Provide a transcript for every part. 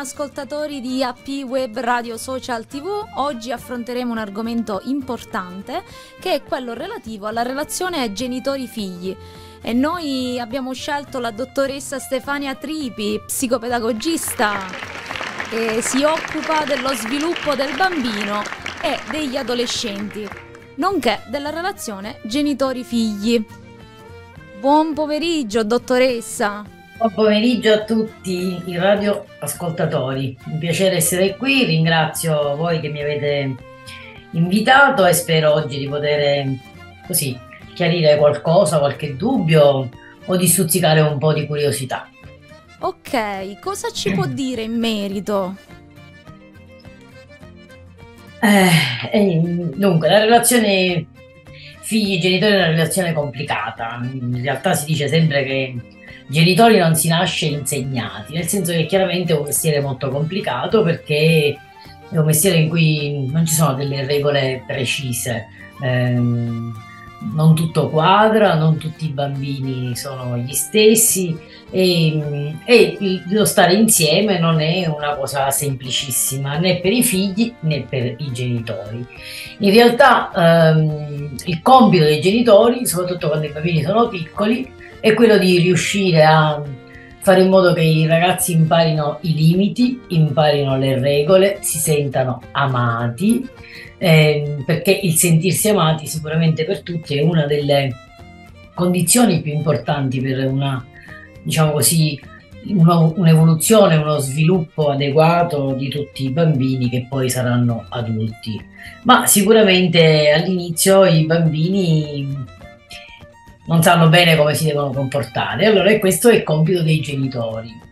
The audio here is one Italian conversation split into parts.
Ascoltatori di AP Web Radio Social TV. Oggi affronteremo un argomento importante che è quello relativo alla relazione genitori-figli. E noi abbiamo scelto la dottoressa Stefania Tripi, psicopedagogista, che si occupa dello sviluppo del bambino e degli adolescenti, nonché della relazione genitori-figli. Buon pomeriggio, dottoressa. Buon pomeriggio a tutti i radioascoltatori. Un piacere essere qui, ringrazio voi che mi avete invitato e spero oggi di poter così chiarire qualcosa, qualche dubbio o di stuzzicare un po' di curiosità. Ok, cosa ci può dire in merito? Eh, eh, dunque, la relazione figli-genitori è una relazione complicata. In realtà si dice sempre che genitori non si nasce insegnati, nel senso che chiaramente è un mestiere molto complicato perché è un mestiere in cui non ci sono delle regole precise. Ehm, non tutto quadra, non tutti i bambini sono gli stessi e, e, lo stare insieme non è una cosa semplicissima né per i figli né per i genitori. In realtà ehm, il compito dei genitori, soprattutto quando i bambini sono piccoli, è quello di riuscire a fare in modo che i ragazzi imparino i limiti, imparino le regole, si sentano amati, eh, perché il sentirsi amati sicuramente per tutti è una delle condizioni più importanti per una, diciamo così, uno, un'evoluzione, uno sviluppo adeguato di tutti i bambini che poi saranno adulti. Ma sicuramente all'inizio i bambini non sanno bene come si devono comportare. Allora questo è il compito dei genitori.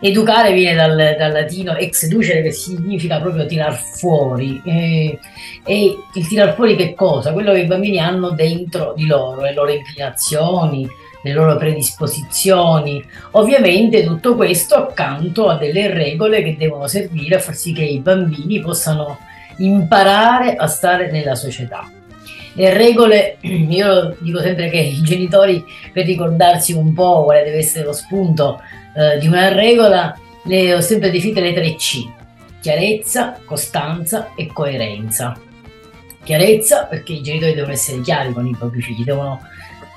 Educare viene dal, dal latino ex ducere che significa proprio tirar fuori. E, e il tirar fuori che cosa? Quello che i bambini hanno dentro di loro, le loro inclinazioni, le loro predisposizioni. Ovviamente tutto questo accanto a delle regole che devono servire a far sì che i bambini possano imparare a stare nella società le regole, io dico sempre che i genitori per ricordarsi un po' quale deve essere lo spunto eh, di una regola, le ho sempre definite le tre C, chiarezza, costanza e coerenza. Chiarezza perché i genitori devono essere chiari con i propri figli, devono,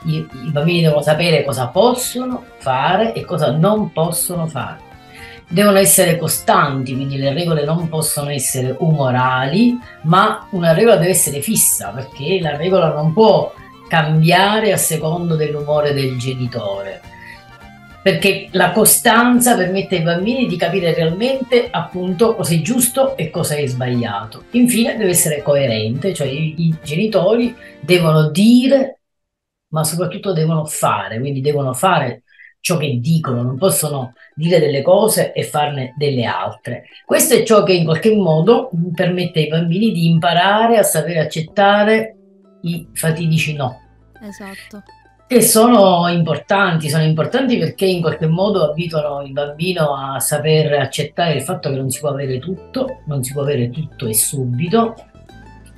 i, i bambini devono sapere cosa possono fare e cosa non possono fare devono essere costanti, quindi le regole non possono essere umorali, ma una regola deve essere fissa, perché la regola non può cambiare a secondo dell'umore del genitore. Perché la costanza permette ai bambini di capire realmente appunto cosa è giusto e cosa è sbagliato. Infine deve essere coerente, cioè i, i genitori devono dire, ma soprattutto devono fare, quindi devono fare ciò che dicono, non possono dire delle cose e farne delle altre. Questo è ciò che in qualche modo permette ai bambini di imparare a sapere accettare i fatidici no. Esatto. Che sono importanti, sono importanti perché in qualche modo abituano il bambino a saper accettare il fatto che non si può avere tutto, non si può avere tutto e subito,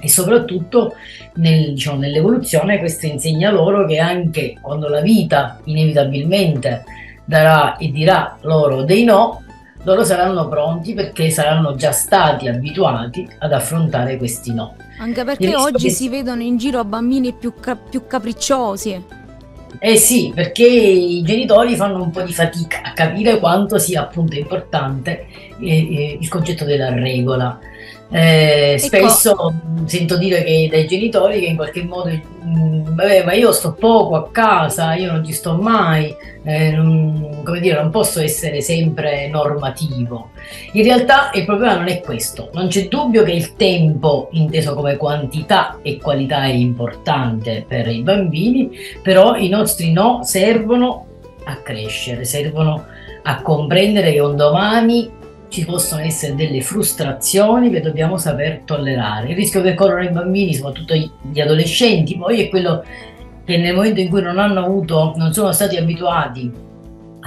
e soprattutto nel, diciamo, nell'evoluzione questo insegna loro che anche quando la vita inevitabilmente darà e dirà loro dei no, loro saranno pronti perché saranno già stati abituati ad affrontare questi no. Anche perché oggi che... si vedono in giro bambini più, ca- più capricciosi. Eh sì, perché i genitori fanno un po' di fatica a capire quanto sia appunto importante eh, eh, il concetto della regola. Eh, spesso sento dire che dai genitori che in qualche modo mh, vabbè ma io sto poco a casa io non ci sto mai eh, non, come dire non posso essere sempre normativo. In realtà il problema non è questo. Non c'è dubbio che il tempo inteso come quantità e qualità è importante per i bambini però i nostri no servono a crescere servono a comprendere che un domani ci possono essere delle frustrazioni che dobbiamo saper tollerare. Il rischio che corrono i bambini, soprattutto gli adolescenti, poi è quello che nel momento in cui non hanno avuto, non sono stati abituati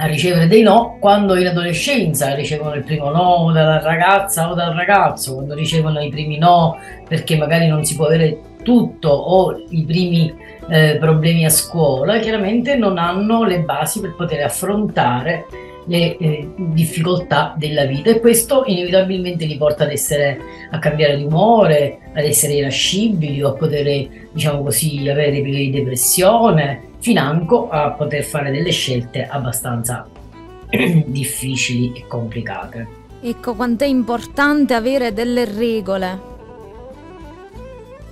a ricevere dei no, quando in adolescenza ricevono il primo no dalla ragazza o dal ragazzo, quando ricevono i primi no perché magari non si può avere tutto o i primi eh, problemi a scuola, chiaramente non hanno le basi per poter affrontare le eh, difficoltà della vita e questo inevitabilmente li porta ad essere a cambiare di umore, ad essere irascibili o a poter, diciamo così, avere dei periodi di depressione, financo a poter fare delle scelte abbastanza difficili e complicate. Ecco quanto è importante avere delle regole.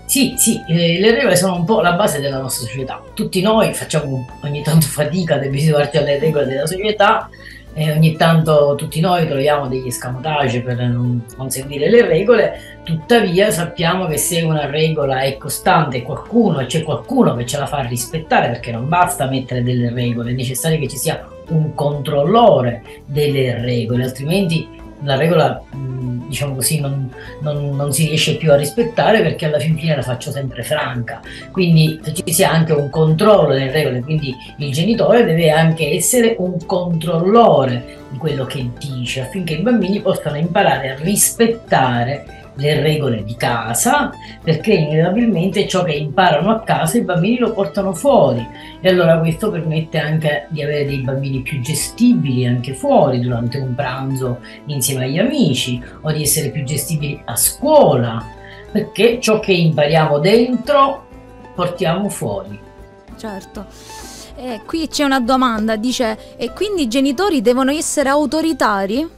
Sì, sì, eh, le regole sono un po' la base della nostra società. Tutti noi facciamo ogni tanto fatica ad abituarci alle regole della società e ogni tanto tutti noi troviamo degli escamotage per non, non seguire le regole, tuttavia sappiamo che se una regola è costante qualcuno, c'è qualcuno che ce la fa rispettare, perché non basta mettere delle regole, è necessario che ci sia un controllore delle regole, altrimenti la regola diciamo così non, non, non, si riesce più a rispettare perché alla fin fine la faccio sempre franca. Quindi ci sia anche un controllo delle regole quindi il genitore deve anche essere un controllore di quello che dice affinché i bambini possano imparare a rispettare le regole di casa, perché inevitabilmente ciò che imparano a casa i bambini lo portano fuori e allora questo permette anche di avere dei bambini più gestibili anche fuori durante un pranzo insieme agli amici o di essere più gestibili a scuola, perché ciò che impariamo dentro portiamo fuori. Certo. Eh, qui c'è una domanda, dice, e quindi i genitori devono essere autoritari?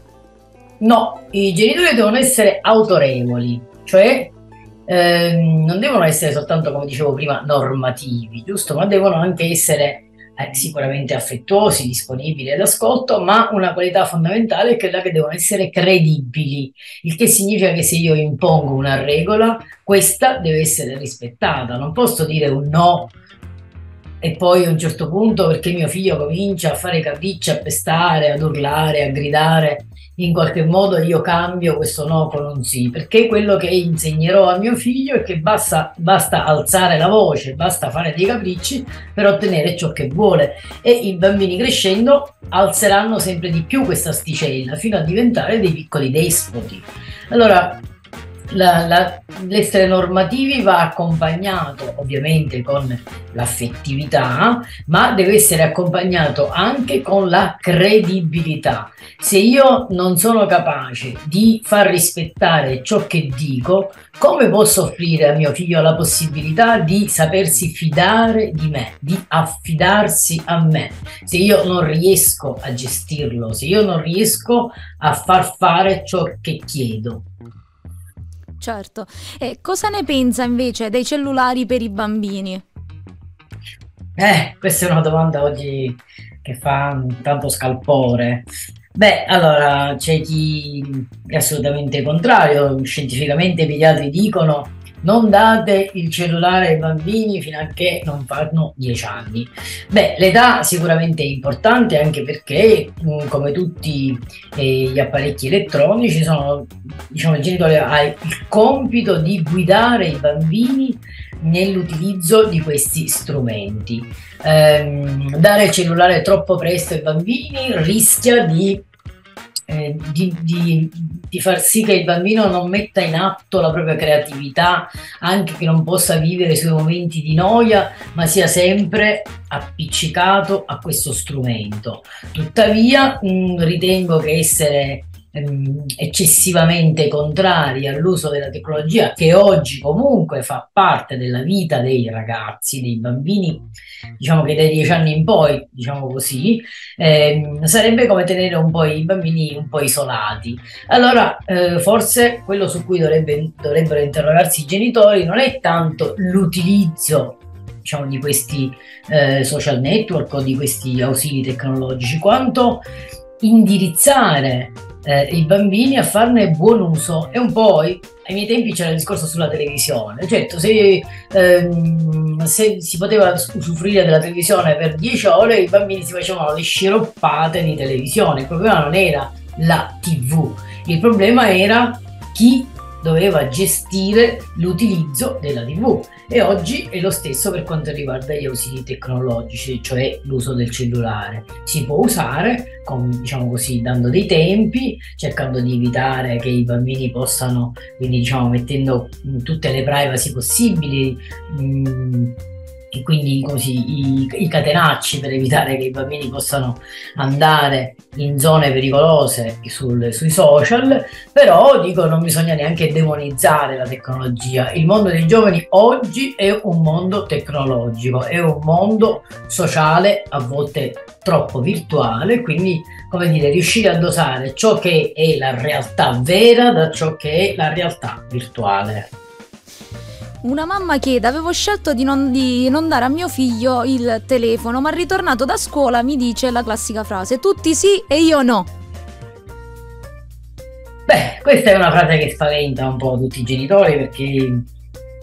No, i genitori devono essere autorevoli, cioè ehm, non devono essere soltanto, come dicevo prima, normativi, giusto? Ma devono anche essere eh, sicuramente affettuosi, disponibili all'ascolto, ma una qualità fondamentale è quella che devono essere credibili, il che significa che se io impongo una regola, questa deve essere rispettata. Non posso dire un no e poi a un certo punto perché mio figlio comincia a fare capricci, a pestare, ad urlare, a gridare, in qualche modo io cambio questo no con un sì, perché quello che insegnerò a mio figlio è che basta, basta alzare la voce, basta fare dei capricci per ottenere ciò che vuole e i bambini crescendo alzeranno sempre di più questa asticella fino a diventare dei piccoli despoti. Allora, la, la, l'essere normativi va accompagnato ovviamente con l'affettività, ma deve essere accompagnato anche con la credibilità. Se io non sono capace di far rispettare ciò che dico, come posso offrire a mio figlio la possibilità di sapersi fidare di me, di affidarsi a me? Se io non riesco a gestirlo, se io non riesco a far fare ciò che chiedo. Certo. E cosa ne pensa invece dei cellulari per i bambini? Eh, questa è una domanda oggi che fa tanto scalpore. Beh, allora c'è chi è assolutamente contrario, scientificamente i pediatri dicono non date il cellulare ai bambini fino a che non fanno 10 anni. Beh, l'età sicuramente è importante anche perché, mm, come tutti eh, gli apparecchi elettronici, sono, diciamo, il genitore ha il compito di guidare i bambini nell'utilizzo di questi strumenti. Eh, dare il cellulare troppo presto ai bambini rischia di eh, di, di, di, far sì che il bambino non metta in atto la propria creatività, anche che non possa vivere i suoi momenti di noia, ma sia sempre appiccicato a questo strumento. Tuttavia, mh, mm, ritengo che essere ehm, eccessivamente contrari all'uso della tecnologia che oggi comunque fa parte della vita dei ragazzi, dei bambini, diciamo che dai dieci anni in poi, diciamo così, ehm, sarebbe come tenere un po' i bambini un po' isolati. Allora, eh, forse quello su cui dovrebbe, dovrebbero interrogarsi i genitori non è tanto l'utilizzo diciamo, di questi eh, social network o di questi ausili tecnologici, quanto indirizzare eh, i bambini a farne buon uso. E un po' ai miei tempi c'era il discorso sulla televisione. Certo se, ehm, se, si poteva usufruire della televisione per 10 ore i bambini si facevano le sciroppate di televisione. Il problema non era la tv il problema era chi doveva gestire l'utilizzo della TV e oggi è lo stesso per quanto riguarda gli ausili tecnologici, cioè l'uso del cellulare. Si può usare, con, diciamo così, dando dei tempi, cercando di evitare che i bambini possano, quindi diciamo mettendo tutte le privacy possibili, mh, e quindi così i, i, catenacci per evitare che i bambini possano andare in zone pericolose sul, sui social, però dico non bisogna neanche demonizzare la tecnologia. Il mondo dei giovani oggi è un mondo tecnologico, è un mondo sociale, a volte troppo virtuale, quindi come dire, riuscire a dosare ciò che è la realtà vera da ciò che è la realtà virtuale. Una mamma chiede, avevo scelto di non, di non, dare a mio figlio il telefono, ma ritornato da scuola mi dice la classica frase, tutti sì e io no. Beh, questa è una frase che spaventa un po' tutti i genitori perché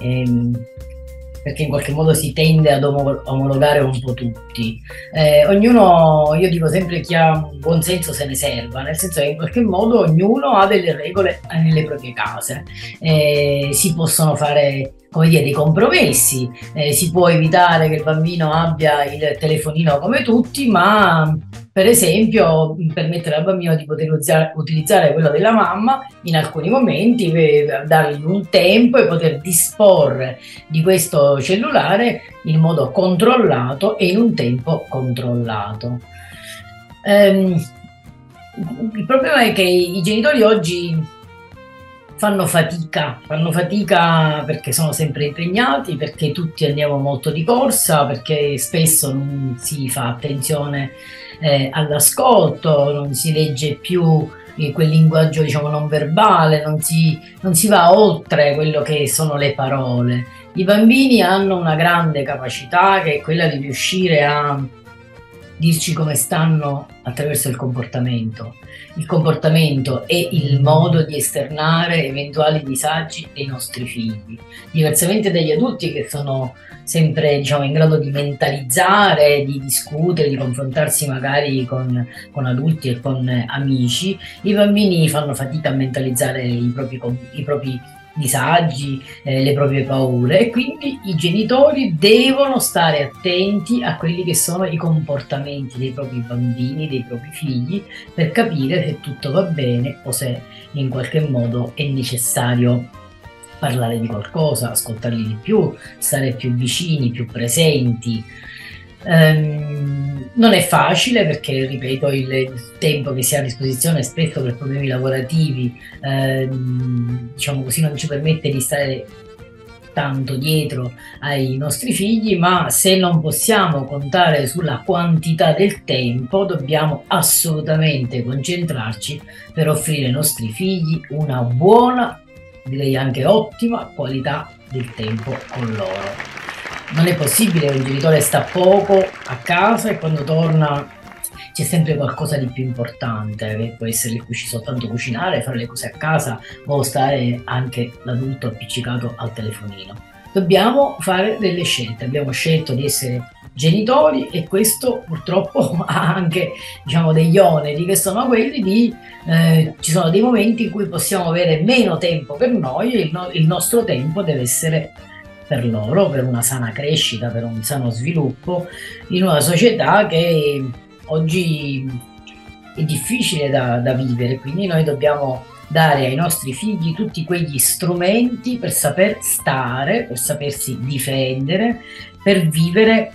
ehm, perché in qualche modo si tende ad omologare un po' tutti. Eh, ognuno, io dico sempre chi ha un buon senso se ne serva, nel senso che in qualche modo ognuno ha delle regole nelle proprie case, eh, si possono fare come dire, dei compromessi, eh, si può evitare che il bambino abbia il telefonino come tutti, ma per esempio permettere al bambino di poter utilizzare quello della mamma in alcuni momenti, dargli un tempo e poter disporre di questo cellulare in modo controllato e in un tempo controllato. Ehm, il problema è che i genitori oggi fanno fatica, fanno fatica perché sono sempre impegnati, perché tutti andiamo molto di corsa, perché spesso non si fa attenzione eh, all'ascolto, non si legge più quel linguaggio diciamo non verbale, non si, non si va oltre quello che sono le parole. I bambini hanno una grande capacità che è quella di riuscire a dirci come stanno attraverso il comportamento. Il comportamento è il modo di esternare eventuali disagi dei nostri figli, diversamente dagli adulti che sono sempre diciamo, in grado di mentalizzare, di discutere, di confrontarsi magari con, con adulti e con amici, i bambini fanno fatica a mentalizzare i propri, i propri disagi, eh, le proprie paure e quindi i genitori devono stare attenti a quelli che sono i comportamenti dei propri bambini, dei propri figli per capire se tutto va bene o se in qualche modo è necessario parlare di qualcosa, ascoltarli di più, stare più vicini, più presenti. Um, non è facile perché, ripeto, il, tempo che si ha a disposizione spesso per problemi lavorativi, ehm, diciamo così, non ci permette di stare tanto dietro ai nostri figli, ma se non possiamo contare sulla quantità del tempo, dobbiamo assolutamente concentrarci per offrire ai nostri figli una buona direi anche ottima qualità del tempo con loro. Non è possibile un genitore sta poco a casa e quando torna c'è sempre qualcosa di più importante, che può essere soltanto cucinare, fare le cose a casa o stare anche l'adulto appiccicato al telefonino. Dobbiamo fare delle scelte, abbiamo scelto di essere genitori e questo purtroppo ha anche diciamo, degli oneri che sono quelli di eh, ci sono dei momenti in cui possiamo avere meno tempo per noi e il, no- il nostro tempo deve essere per loro, per una sana crescita, per un sano sviluppo in una società che oggi è difficile da, da vivere, quindi noi dobbiamo dare ai nostri figli tutti quegli strumenti per saper stare, per sapersi difendere, per vivere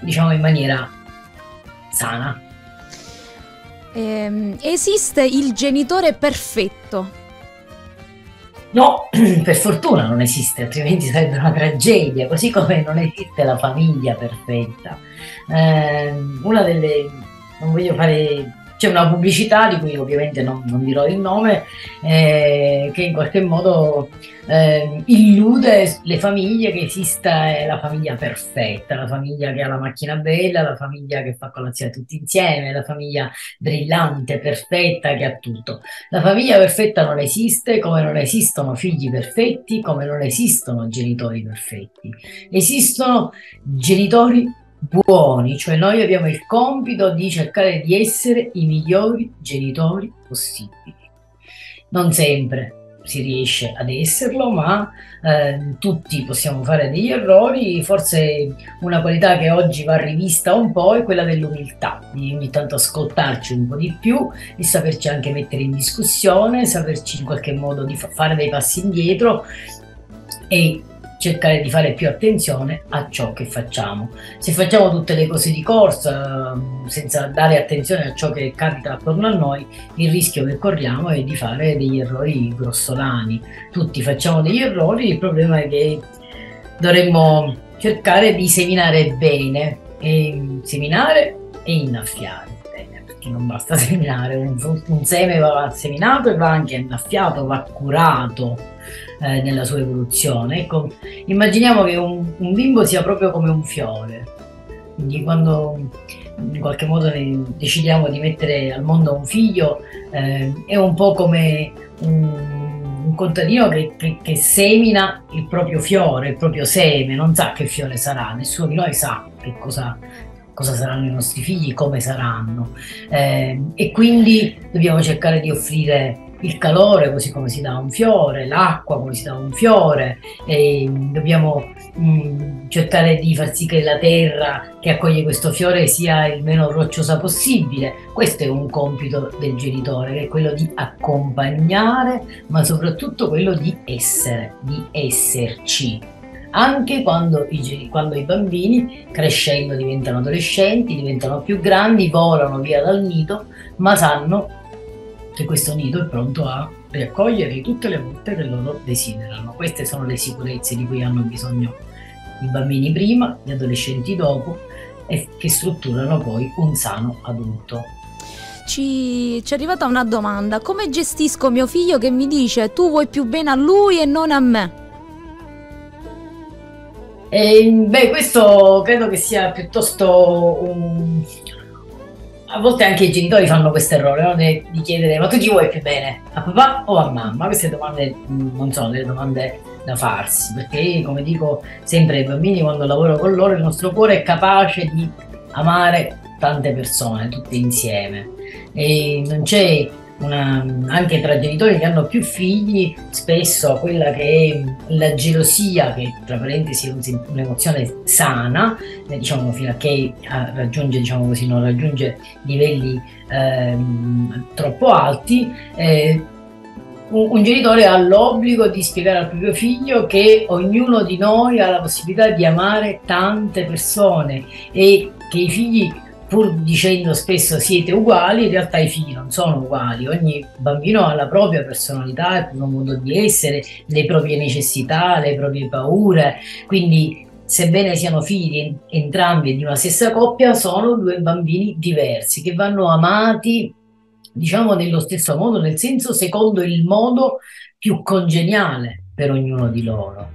diciamo in maniera sana. Eh, esiste il genitore perfetto? No, per fortuna non esiste, altrimenti sarebbe una tragedia, così come non esiste la famiglia perfetta. Eh, una delle, non voglio fare c'è una pubblicità di cui ovviamente non, non dirò il nome, eh, che in qualche modo eh, illude le famiglie che esista la famiglia perfetta, la famiglia che ha la macchina bella, la famiglia che fa colazione tutti insieme, la famiglia brillante, perfetta, che ha tutto. La famiglia perfetta non esiste, come non esistono figli perfetti, come non esistono genitori perfetti. Esistono genitori buoni, cioè noi abbiamo il compito di cercare di essere i migliori genitori possibili. Non sempre si riesce ad esserlo, ma eh, tutti possiamo fare degli errori. Forse una qualità che oggi va rivista un po' è quella dell'umiltà, di ogni tanto ascoltarci un po' di più e saperci anche mettere in discussione, saperci in qualche modo di fa- fare dei passi indietro e cercare di fare più attenzione a ciò che facciamo. Se facciamo tutte le cose di corsa ehm, senza dare attenzione a ciò che capita attorno a noi, il rischio che corriamo è di fare degli errori grossolani. Tutti facciamo degli errori, il problema è che dovremmo cercare di seminare bene, e seminare e innaffiare non basta seminare, un, un, seme va seminato e va anche annaffiato, va curato eh, nella sua evoluzione. Ecco, immaginiamo che un, un, bimbo sia proprio come un fiore, quindi quando in qualche modo decidiamo di mettere al mondo un figlio eh, è un po' come un, un contadino che, che, che, semina il proprio fiore, il proprio seme, non sa che fiore sarà, nessuno di noi sa che cosa cosa saranno i nostri figli, come saranno. Eh, e quindi dobbiamo cercare di offrire il calore così come si dà un fiore, l'acqua come si dà un fiore, e dobbiamo mh, mm, cercare di far sì che la terra che accoglie questo fiore sia il meno rocciosa possibile. Questo è un compito del genitore, che è quello di accompagnare, ma soprattutto quello di essere, di esserci anche quando i, quando i bambini crescendo diventano adolescenti, diventano più grandi, volano via dal nido, ma sanno che questo nido è pronto a riaccogliere tutte le volte che loro desiderano. Queste sono le sicurezze di cui hanno bisogno i bambini prima, gli adolescenti dopo e che strutturano poi un sano adulto. Ci, ci, è arrivata una domanda, come gestisco mio figlio che mi dice tu vuoi più bene a lui e non a me? E, beh, questo credo che sia piuttosto un... A volte anche i genitori fanno questo errore no? di chiedere ma tu chi vuoi più bene, a papà o a mamma? Queste domande non sono delle domande da farsi, perché come dico sempre ai bambini quando lavoro con loro, il nostro cuore è capace di amare tante persone, tutte insieme. E non c'è una, anche tra genitori che hanno più figli, spesso quella che è la gelosia, che tra parentesi è un'emozione sana, eh, diciamo fino a che raggiunge, diciamo così, non raggiunge livelli eh, troppo alti, eh, un, genitore ha l'obbligo di spiegare al proprio figlio che ognuno di noi ha la possibilità di amare tante persone e che i figli pur dicendo spesso siete uguali, in realtà i figli non sono uguali, ogni bambino ha la propria personalità, il proprio modo di essere, le proprie necessità, le proprie paure, quindi sebbene siano figli entrambi di una stessa coppia, sono due bambini diversi che vanno amati, diciamo, nello stesso modo, nel senso secondo il modo più congeniale per ognuno di loro.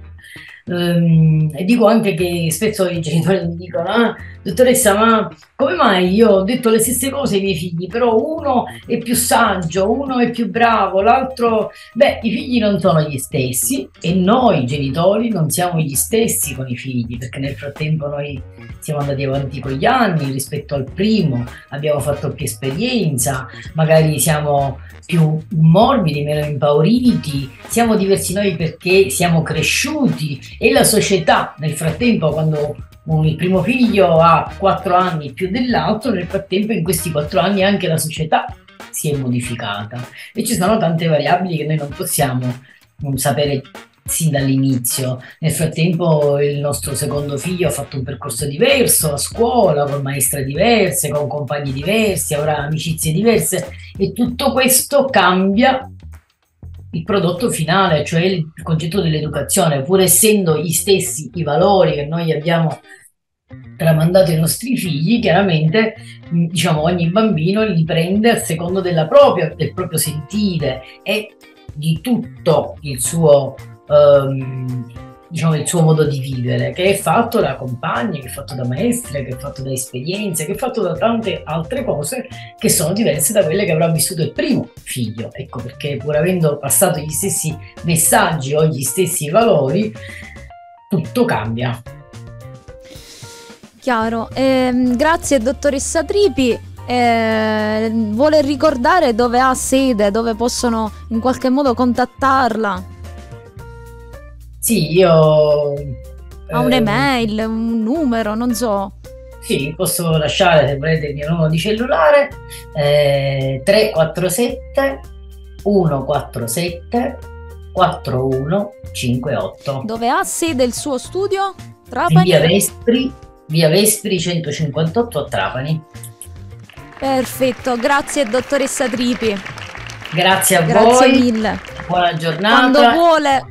Um, e dico anche che spesso i genitori mi dicono: ah, dottoressa, ma come mai? Io ho detto le stesse cose ai miei figli, però uno è più saggio, uno è più bravo, l'altro... Beh, i figli non sono gli stessi e noi genitori non siamo gli stessi con i figli, perché nel frattempo noi siamo andati avanti con gli anni rispetto al primo, abbiamo fatto più esperienza, magari siamo più morbidi, meno impauriti, siamo diversi noi perché siamo cresciuti e la società nel frattempo quando il primo figlio ha quattro anni più dell'altro, nel frattempo in questi quattro anni anche la società si è modificata e ci sono tante variabili che noi non possiamo non sapere sin dall'inizio. Nel frattempo il nostro secondo figlio ha fatto un percorso diverso a scuola, con maestre diverse, con compagni diversi, avrà amicizie diverse e tutto questo cambia il prodotto finale, cioè il concetto dell'educazione, pur essendo gli stessi i valori che noi abbiamo tramandato ai nostri figli, chiaramente diciamo ogni bambino li prende a secondo propria, del proprio sentire e di tutto il suo um, diciamo, il suo modo di vivere, che è fatto da compagni, che è fatto da maestre, che è fatto da esperienze, che è fatto da tante altre cose che sono diverse da quelle che avrà vissuto il primo figlio. Ecco perché pur avendo passato gli stessi messaggi o gli stessi valori, tutto cambia. Chiaro, eh, grazie dottoressa Tripi. Eh, vuole ricordare dove ha sede, dove possono in qualche modo contattarla? Sì, io... Ha eh, un'email, un numero, non so. Sì, posso lasciare se volete il mio numero di cellulare, eh, 347 147 4158. Dove ha sede il suo studio? Trapani? Via Vespri, via Vespri 158 a Trapani. Perfetto, grazie dottoressa Tripi. Grazie a grazie voi. Grazie mille. Buona giornata. Quando vuole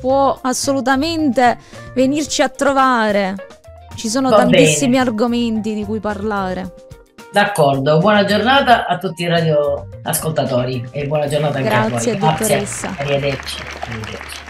può assolutamente venirci a trovare. Ci sono Va tantissimi bene. argomenti di cui parlare. D'accordo, buona giornata a tutti i radioascoltatori e buona giornata anche Grazie, a voi. Grazie dottoressa. Arrivederci. Arrivederci.